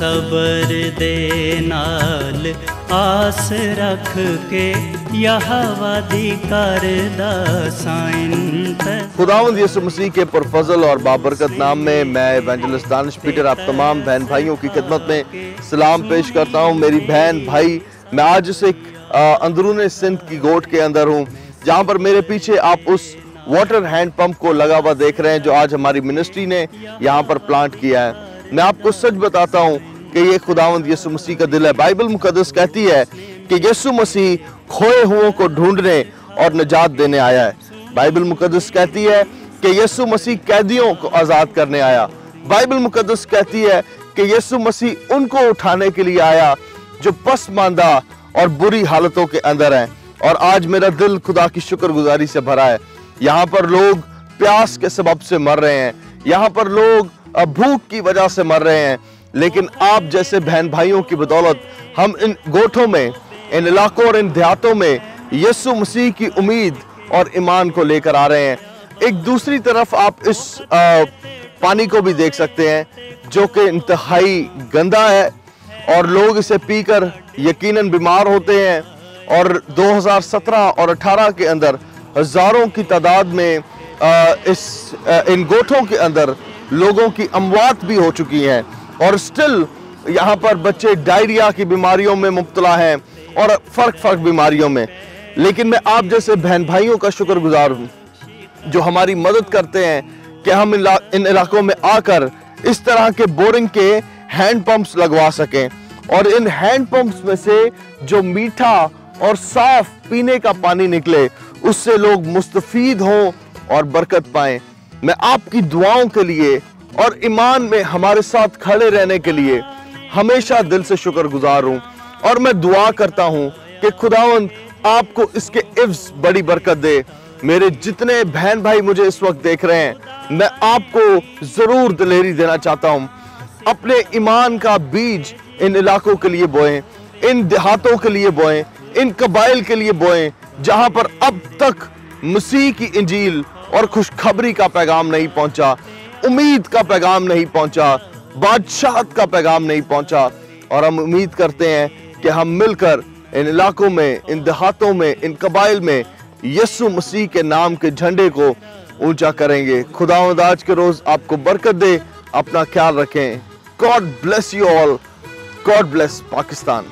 صبر دے نال، آس رکھ کے خداوند یسو مسیح کے پرفضل اور بابرکت نام میں میں ایونجلس دانش پیٹر، آپ تمام بہن بھائیوں کی خدمت میں سلام پیش کرتا ہوں۔ میری بہن بھائی، میں آج اس ایک اندرون سندھ کی گوٹ کے اندر ہوں، جہاں پر میرے پیچھے آپ اس واٹر ہینڈ پمپ کو لگا ہوا دیکھ رہے ہیں، جو آج ہماری منسٹری نے یہاں پر پلانٹ کیا ہے۔ میں آپ کو سچ بتاتا ہوں کہ یہ خداوند یسو مسیح کا دل ہے۔ بائبل مقدس کہتی ہے کہ یسو مسیح کھوئے ہوئوں کو ڈھونڈنے اور نجات دینے آیا ہے۔ بائبل مقدس کہتی ہے کہ یسو مسیح قیدیوں کو آزاد کرنے آیا۔ بائبل مقدس کہتی ہے کہ یسو مسیح ان کو اٹھانے کے لیے آیا جو پس ماندہ اور بری حالتوں کے اندر ہیں۔ اور آج میرا دل خدا کی شکر گزاری سے بھرا ہے۔ یہاں پر لوگ پیاس کے سبب سے مر رہے ہیں۔ یہاں پر لوگ بھوک کی وجہ سے مر رہے ہیں۔ لیکن آپ جیسے بہن بھائیوں کی بدولت ہم ان گوٹھوں میں، ان علاقوں اور ان دیہاتوں میں یسو مسیح کی امید اور ایمان کو لے کر آ رہے ہیں۔ ایک دوسری طرف آپ اس پانی کو بھی دیکھ سکتے ہیں جو کہ انتہائی گندہ ہے اور لوگ اسے پی کر یقیناً بیمار ہوتے ہیں۔ اور دو ہزار سترہ اور اٹھارہ کے اندر ہزاروں کی تعداد میں اس ان گوٹھوں کے اندر لوگوں کی اموات بھی ہو چکی ہیں۔ اور سٹل یہاں پر بچے ڈائریا کی بیماریوں میں مبتلا ہیں اور فرق فرق بیماریوں میں۔ لیکن میں آپ جیسے بہن بھائیوں کا شکر گزار ہوں جو ہماری مدد کرتے ہیں کہ ہم ان علاقوں میں آ کر اس طرح کے بورنگ کے ہینڈ پمپس لگوا سکیں۔ اور ان ہینڈ پمپس میں سے جو میٹھا اور صاف پینے کا پانی نکلے، اس سے لوگ مستفید ہوں اور برکت پائیں۔ میں آپ کی دعاؤں کے لیے اور ایمان میں ہمارے ساتھ کھڑے رہنے کے لیے ہمیشہ دل سے شکر گزار ہوں۔ اور میں دعا کرتا ہوں کہ خداوند آپ کو اس کے عفظ بڑی برکت دے۔ میرے جتنے بہن بھائی مجھے اس وقت دیکھ رہے ہیں، میں آپ کو ضرور دلیری دینا چاہتا ہوں۔ اپنے ایمان کا بیج ان علاقوں کے لیے بوئیں، ان دیہاتوں کے لیے بوئیں، ان قبائل کے لیے بوئیں، جہاں پر اب تک مسیح کی انجیل اور خوشخبری کا پیغام نہیں پہنچا۔ امید کا پیغام نہیں پہنچا، بادشاہت کا پیغام نہیں پہنچا۔ اور ہم امید کرتے ہیں کہ ہم مل کر ان علاقوں میں، ان دیہاتوں میں، ان قبائل میں یسو مسیح کے نام کے جھنڈے کو اونچا کریں گے۔ خدا آج کے روز آپ کو برکت دے، اپنا خیال رکھیں۔ God bless you all God bless Pakistan.